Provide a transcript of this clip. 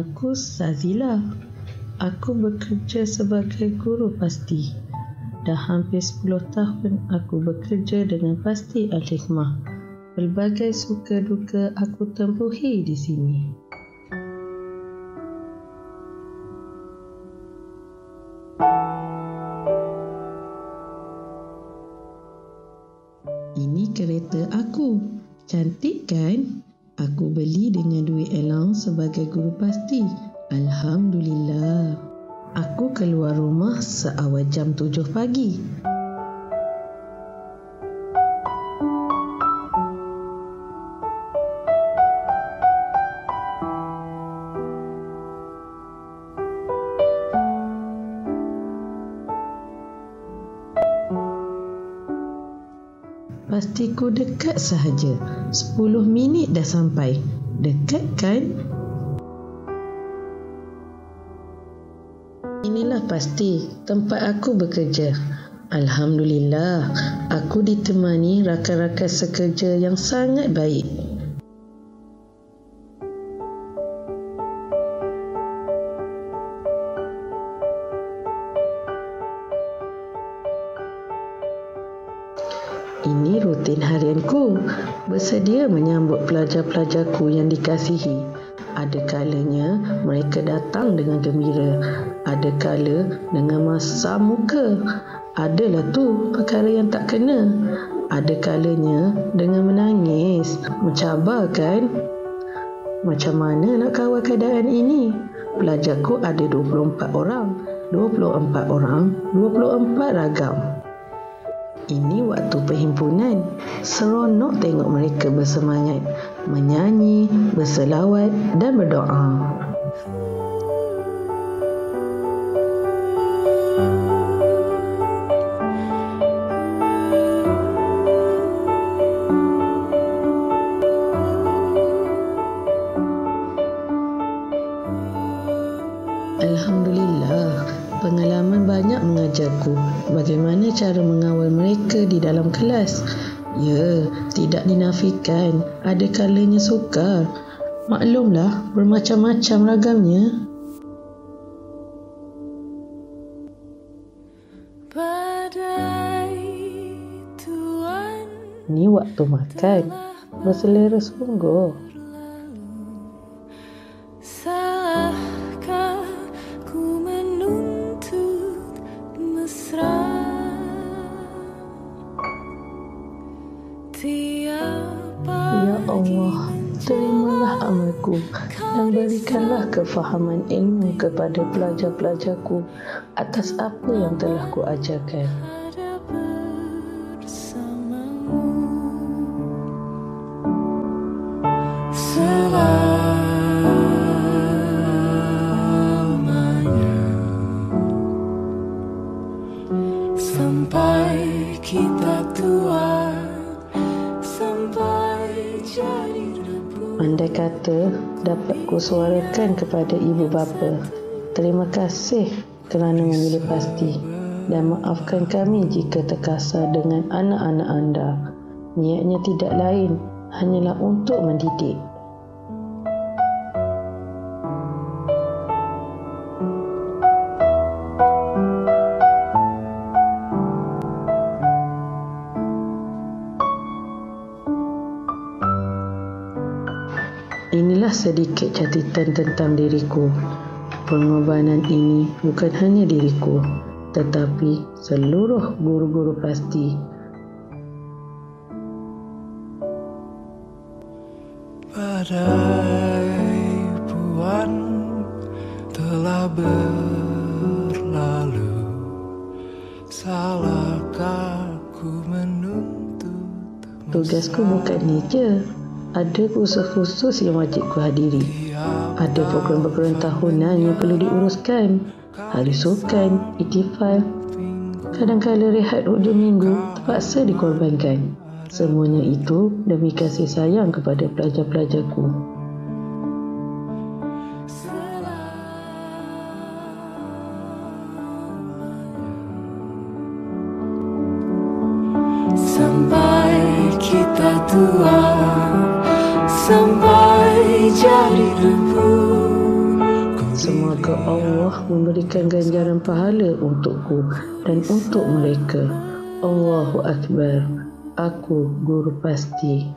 Namaku Sazila. Aku bekerja sebagai guru pasti. Dah hampir 10 tahun aku bekerja dengan pasti Al-Hikmah. Pelbagai suka duka aku tempuhi di sini. Ini kereta aku. Cantik kan? Aku beli dengan duit allowance sebagai guru pasti. Alhamdulillah. Aku keluar rumah seawal jam tujuh pagi. Pastiku dekat sahaja. 10 minit dah sampai. Dekat kan? Inilah pasti tempat aku bekerja. Alhamdulillah, aku ditemani rakan-rakan sekerja yang sangat baik. Ini rutin harianku. Bersedia menyambut pelajar-pelajarku yang dikasihi. Ada kalanya mereka datang dengan gembira. Ada kala dengan masam muka. Adalah tu perkara yang tak kena. Ada kalanya dengan menangis. Mencabar kan? Macam mana nak kawal keadaan ini? Pelajarku ada 24 orang. 24 orang, 24 ragam. Ini waktu perhimpunan. Seronok tengok mereka bersemangat, menyanyi, berselawat dan berdoa. Alhamdulillah, pengalaman banyak mengajarku bagaimana cara mengawal mereka di dalam kelas. Ya, tidak dinafikan, ada kalanya sukar. Maklumlah, bermacam-macam ragamnya. Ni waktu makan. Berselera sungguh. Mesra Ya Allah, terimalah amalku dan berikanlah kefahaman ilmu kepada pelajar-pelajarku atas apa yang telah ku ajarkan. Andai kata dapat ku suarakan kepada ibu bapa, terima kasih kerana memilih pasti dan maafkan kami jika terkasar dengan anak-anak anda. Niatnya tidak lain, hanyalah untuk mendidik. Inilah sedikit catatan tentang diriku. Pengorbanan ini bukan hanya diriku, tetapi seluruh guru-guru pasti. Badai puan telah berlalu Salahkah ku menuntut Tugasku bukan ni je. Ada kursus khusus yang wajib ku hadiri. Ada program-program tahunan yang perlu diuruskan. Hari sukan, itifal. Kadang-kala rehat hujung minggu terpaksa dikorbankan. Semuanya itu demi kasih sayang kepada pelajar-pelajarku. Sampai kita tua Sampai jadi debu Allah memberikan ganjaran pahala untukku dan untuk mereka. Allahu Akbar. Aku guru pasti.